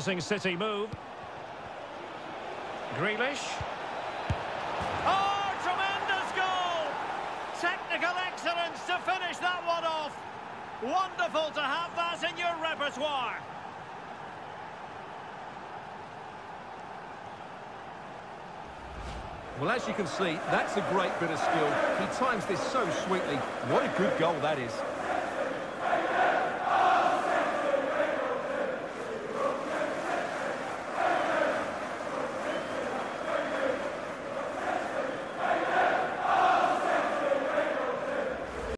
City move. Grealish. Oh, tremendous goal! Technical excellence to finish that one off. Wonderful to have that in your repertoire. Well, as you can see, that's a great bit of skill. He times this so sweetly. What a good goal that is.